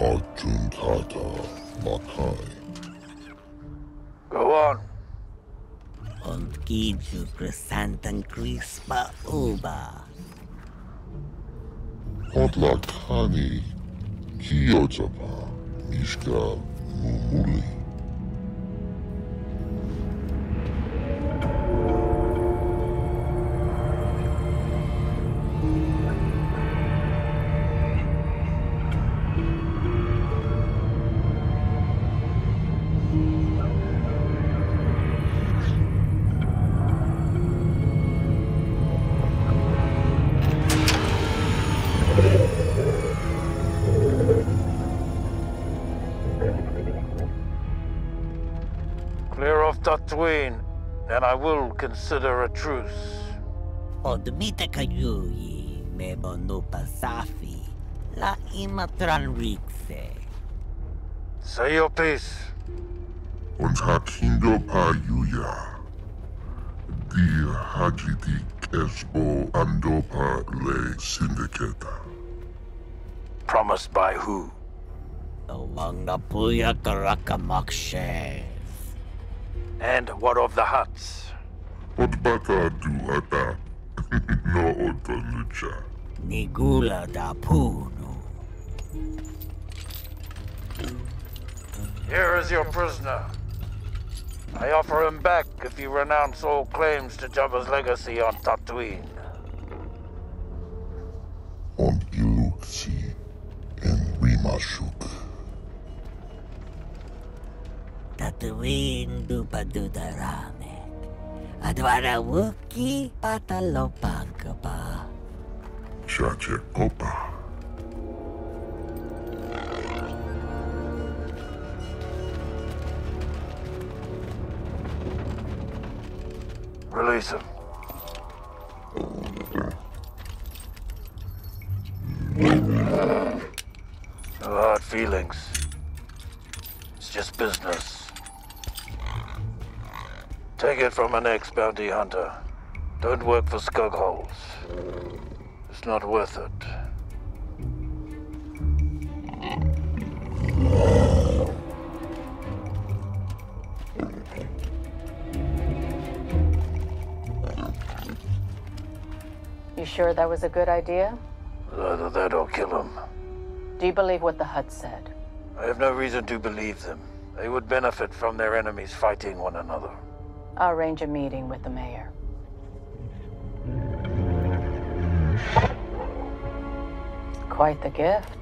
Arjun Tata Makai. Go on. Onkeju Krrsantan Krispa Uba. Otlakani Kiyotapa Mishka Mumuli. Clear off Tatooine, and I will consider a truce. Od mita kayuyi mebo no pasafi. La imatran rixe. Say your piece. Und Hakindo Payuya. Di Hajiti Kesbo Andopa Le Syndicata. Promised by who? The na puya karakamakshef. And what of the huts? Otbata du ata. no otonucha. Nigula da puno. Here is your prisoner. I offer him back if you renounce all claims to Jabba's legacy on Tatooine. On Iluxi en Rimashuk. Tatooine dupadudarame. Adwara wuki patalopang ka pa. Chache Opa. Release him. No hard feelings. It's just business. Take it from an ex-bounty hunter. Don't work for Skugholes. It's not worth it. You sure that was a good idea? Either that or kill him. Do you believe what the Hutt said? I have no reason to believe them. They would benefit from their enemies fighting one another. I'll arrange a meeting with the mayor. Quite the gift.